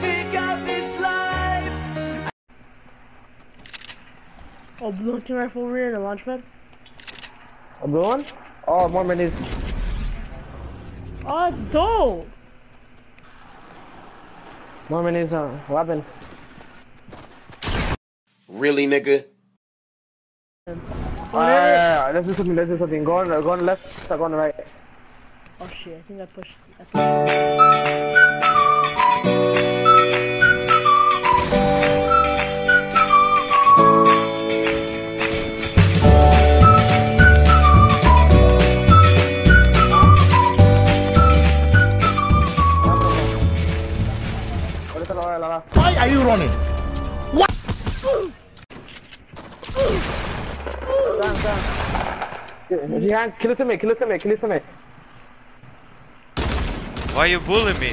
sick of this life. Oh, blue hunting rifle over here in the launch pad. A blue one? Oh, more minis. Oh, it's dope. More minis, uh, weapon. Really, nigga? Oh, there yeah, yeah, yeah. Let's do something, let's do something. Go on, go on the left, go on the right. Oh shit, I think I pushed. I pushed. Why are you running? Stand, stand. Behind, kill us a mate, kill us a mate, kill us a mate. Why you bully me?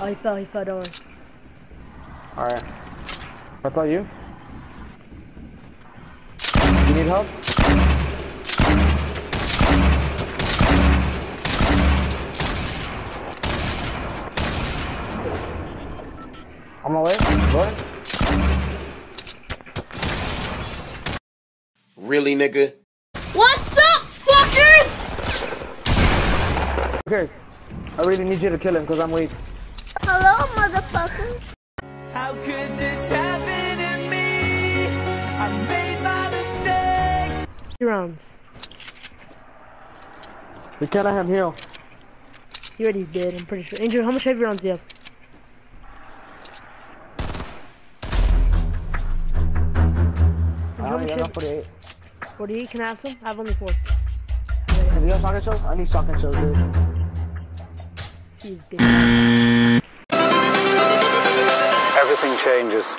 Oh, he fell. He fell. Don't. Alright. I thought you. You need help? On my way. Go ahead. Really, nigga? What's up, fuckers? Okay. I really need you to kill him because I'm weak. Hello, motherfucker. How could this happen to me? I made my mistakes. Three rounds. We can't let him heal. He already did. I'm pretty sure. Angel, how much heavy rounds do you have? I How only much got heavy? 48. 48. Can I have some? I have only four. Have you got shotgun shells? I need shotgun shells, dude. See his bitch. Everything changes